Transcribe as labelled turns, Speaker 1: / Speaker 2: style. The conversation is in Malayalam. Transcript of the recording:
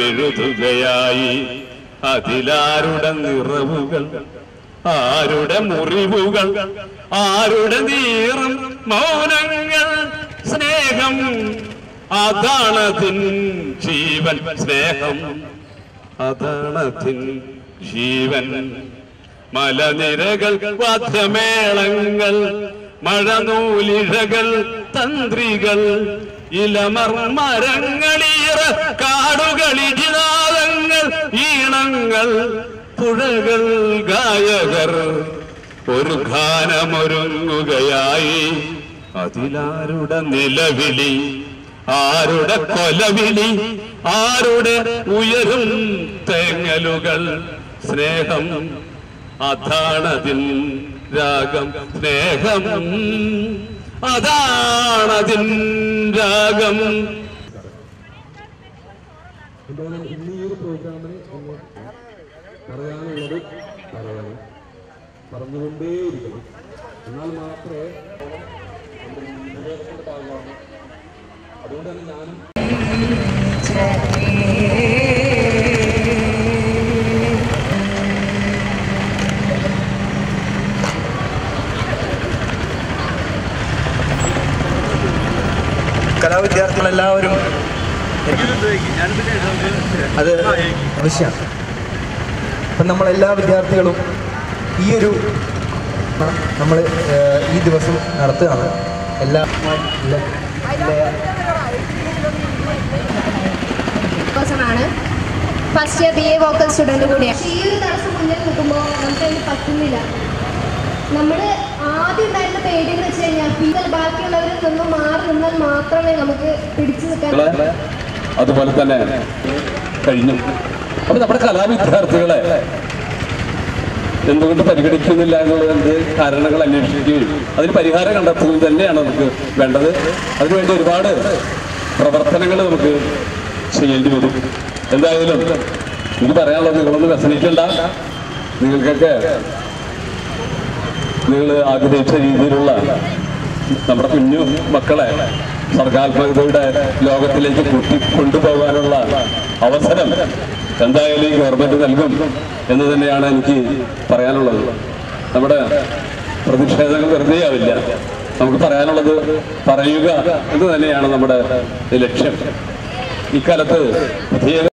Speaker 1: എഴുതുകയായി അതിലാരുടെ നിറവുകൾ? ആരുടെ മുറിവുകൾ? ആരുടെ നീറും മൗനങ്ങൾ? സ്നേഹം? അതാണതിൻ ജീവൻ സ്നേഹം. അതാണതിൻ ജീവൻ. മലനിരകൾ വാദ്യമേളങ്ങൾ മഴനൂലിഴകൾ തന്ത്രികൾ ഇലമർ മരങ്ങളീറ കാടുകളിജിനാദങ്ങൾ ഈണങ്ങൾ പുഴകൾ ഗായകർ. ഒരു ഗാനമൊരുങ്ങുകയായി. അതിലാരുടെ നിലവിളി? ആരുടെ കൊലവിളി? ആരുടെ ഉയരും തേങ്ങലുകൾ? സ്നേഹം അതാണതിൻ രാഗം സ്നേഹം. അതാണതിൻ രാഗം.
Speaker 2: എന്തായാലും ഇന്ന് ഈ ഒരു പ്രോഗ്രാമിന് ഒന്ന് പറയാനുള്ളത് പറയണം പറഞ്ഞുകൊണ്ടേയിരിക്കണം. എന്നാൽ മാത്രമേ അതുകൊണ്ട് തന്നെ ഞാനും
Speaker 3: കലാവിദ്യാർത്ഥികളെല്ലാവരും അത് ആവശ്യമാണ്. അപ്പം നമ്മളെല്ലാ വിദ്യാർത്ഥികളും ഈ ഒരു നമ്മൾ ഈ ദിവസം നടത്തുകയാണ്. എല്ലാ
Speaker 4: ആണ് first year B A vocal student കൂടിയാണ്. ഈ ഒരു തടസ്സം മുന്നിൽ നിൽക്കുമ്പോൾ നമുക്കതിന് പറ്റുന്നില്ല. നമ്മൾ ആദ്യം പേടി എന്ന് വെച്ച് കഴിഞ്ഞാൽ പിന്നെ ബാക്കിയുള്ളവരിൽ നിന്ന് മാറി നിന്നാൽ മാത്രമേ നമുക്ക് പിടിച്ചു നിൽക്കാൻ
Speaker 1: അതുപോലെ തന്നെ കഴിഞ്ഞു. അപ്പൊ നമ്മുടെ കലാവിദ്യാർത്ഥികളെ എന്തുകൊണ്ട് പരിഗണിക്കുന്നില്ല എന്നുള്ളതിന്റെ കാരണങ്ങൾ അന്വേഷിക്കുകയും അതിന് പരിഹാരം കണ്ടെത്തുകയും തന്നെയാണ് നമുക്ക് വേണ്ടത്. അതിനുവേണ്ടി ഒരുപാട് പ്രവർത്തനങ്ങൾ നമുക്ക് ചെയ്യേണ്ടി വരും. എന്തായാലും എനിക്ക് പറയാനുള്ളത് നിങ്ങളൊന്ന് വ്യസനിക്കണ്ട. നിങ്ങൾക്കൊക്കെ നിങ്ങൾ ആഗ്രഹിച്ച രീതിയിലുള്ള നമ്മുടെ കുഞ്ഞു മക്കളെ സർഗാത്മകതയുടെ ലോകത്തിലേക്ക് കൂട്ടി കൊണ്ടുപോകാനുള്ള അവസരം എന്തായാലും ഈ ഗവൺമെന്റ് നൽകും എന്ന് തന്നെയാണ് എനിക്ക് പറയാനുള്ളത്. നമ്മുടെ പ്രതിഷേധങ്ങൾ വെറുതെ ആവില്ല. നമുക്ക് പറയാനുള്ളത് പറയുക എന്ന് തന്നെയാണ് നമ്മുടെ ലക്ഷ്യം. ഇക്കാലത്ത് പുതിയ